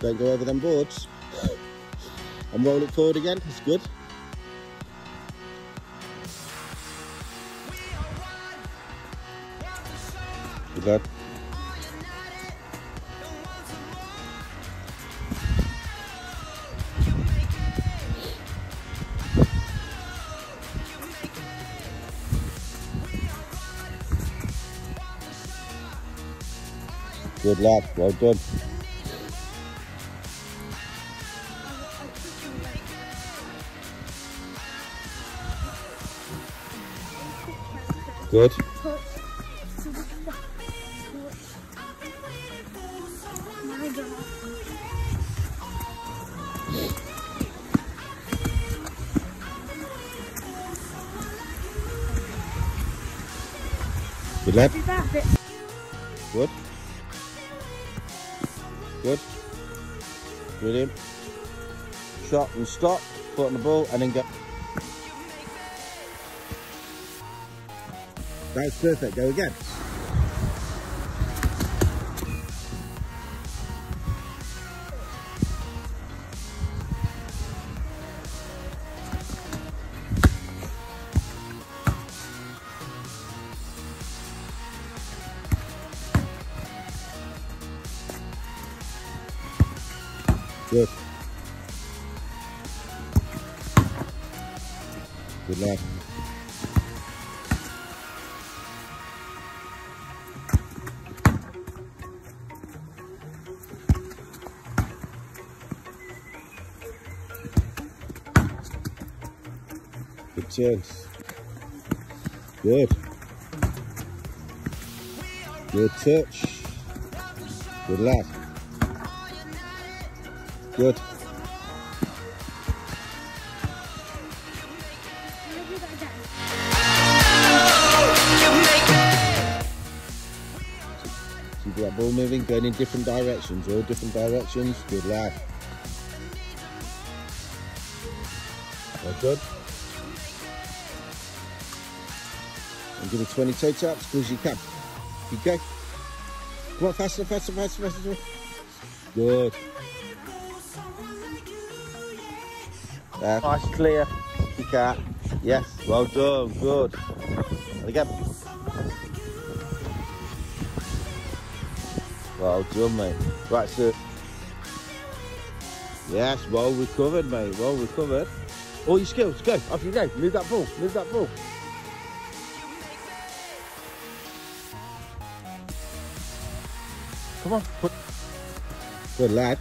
Don't go over them boards. And roll it forward again. That's good. Good lad. Good lad, well done. Good. Good lad. Good. Good. Brilliant. Shot and stop, foot on the ball, and then go. That's perfect. Go again. Good. Good luck. Chance. Good. Good touch. Good lad. Good. Keep that ball moving, going in different directions, all different directions. Good lad. Well good. And give it 20 toe taps, as as you can. You go. Come on, faster, faster, faster, faster. Good. There. Nice, clear. You can. Yes, well done, good. And again. Well done, mate. Right, so. Yes, well recovered, mate. Well recovered. All your skills, go. Off you go. Move that ball. Move that ball. Come on. Put. Good lad.